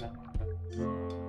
né?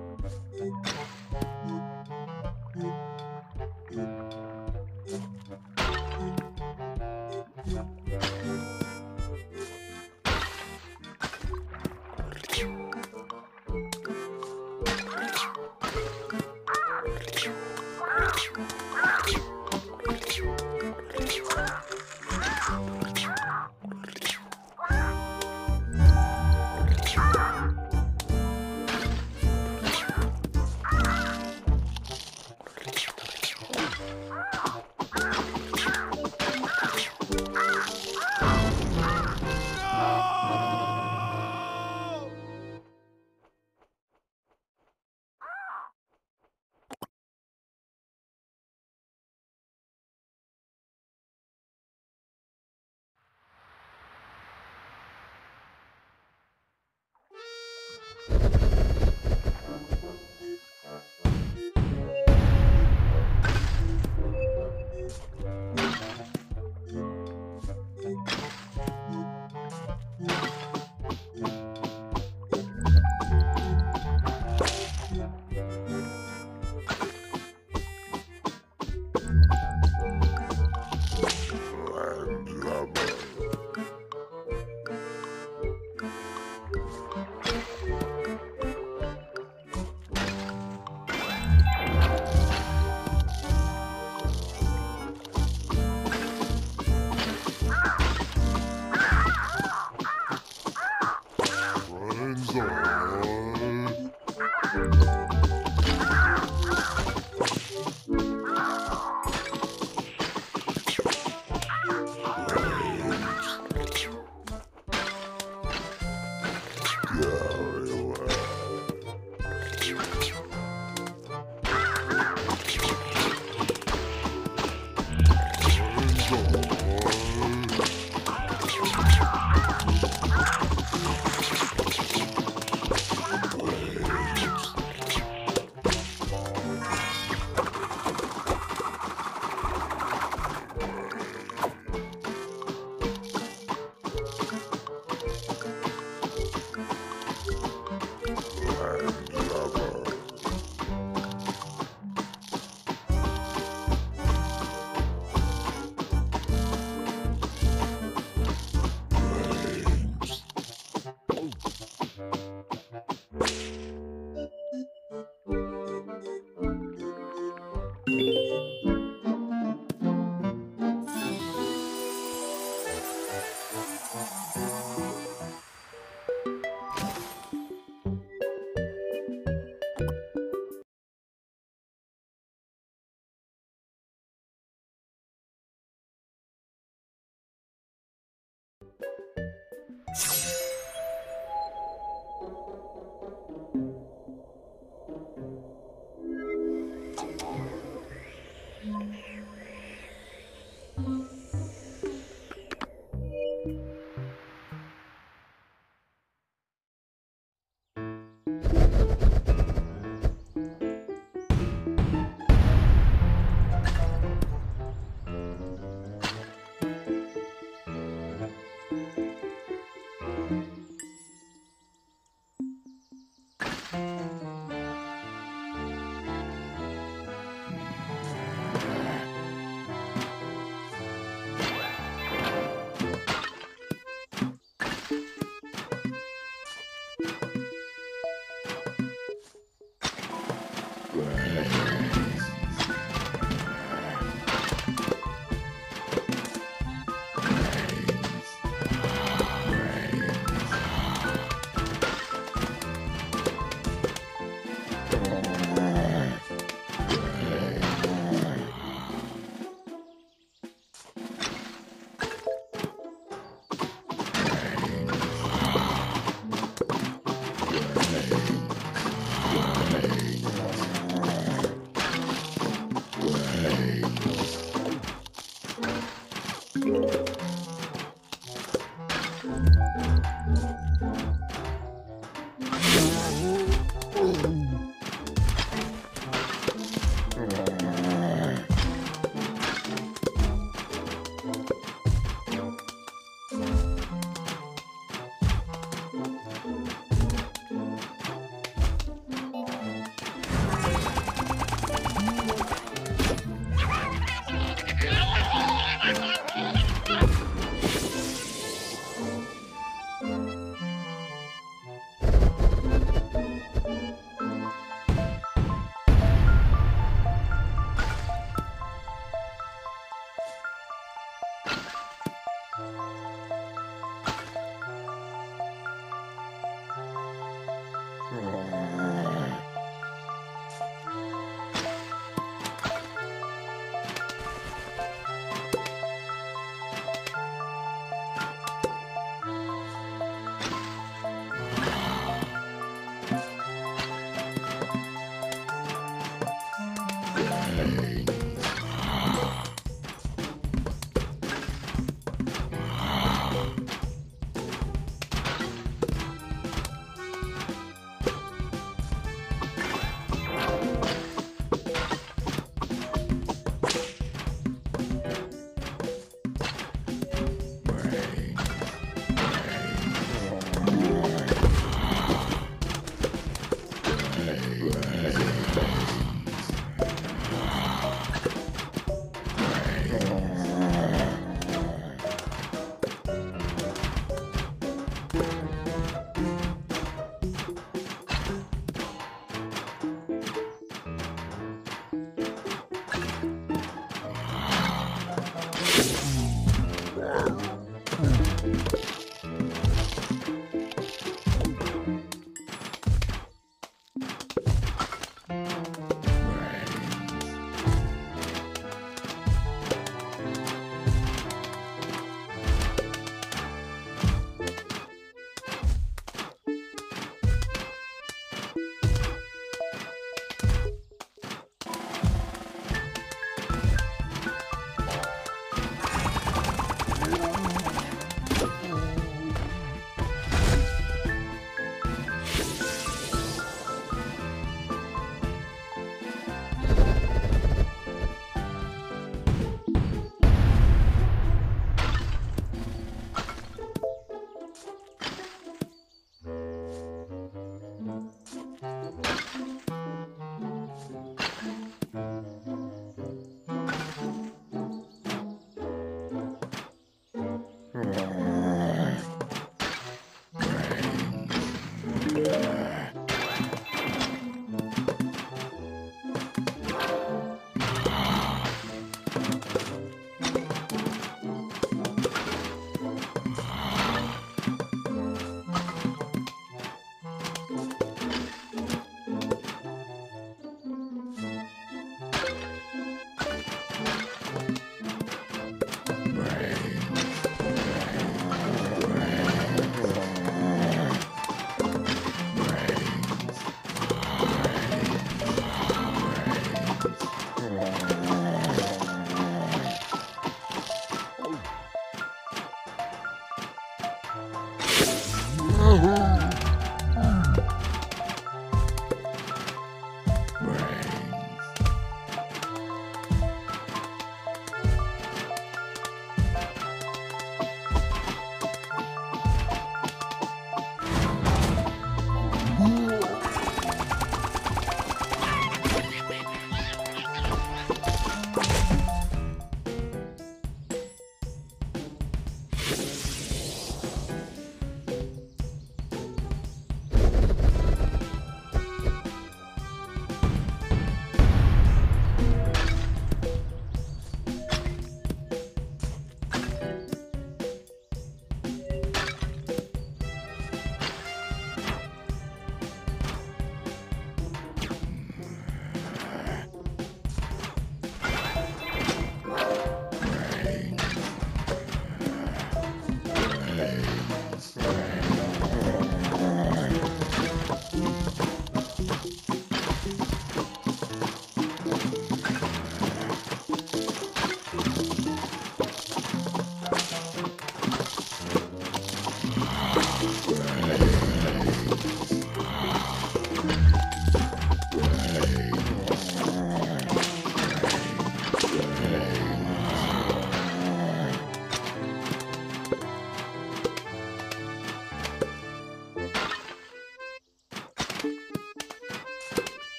Oh.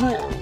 Whoa.